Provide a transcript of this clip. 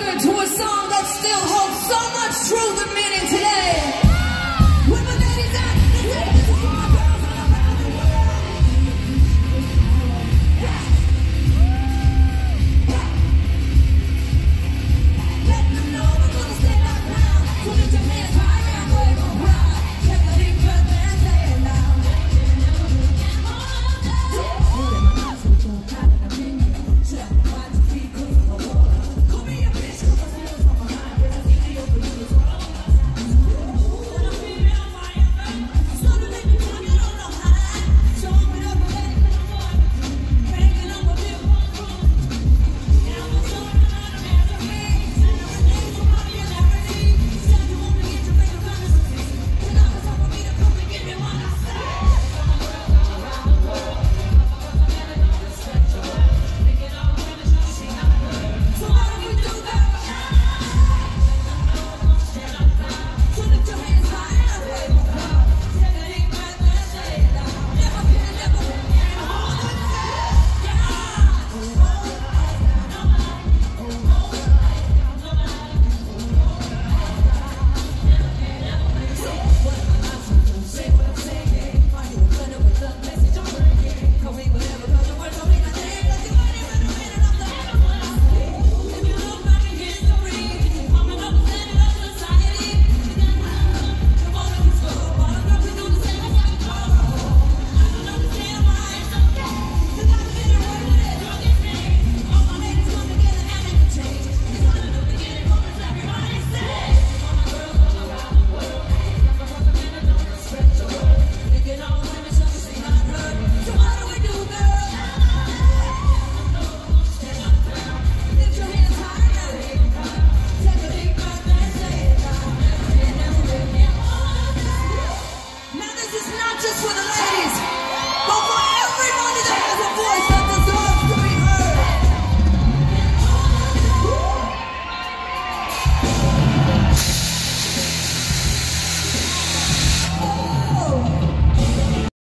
to a song that still holds so much truth.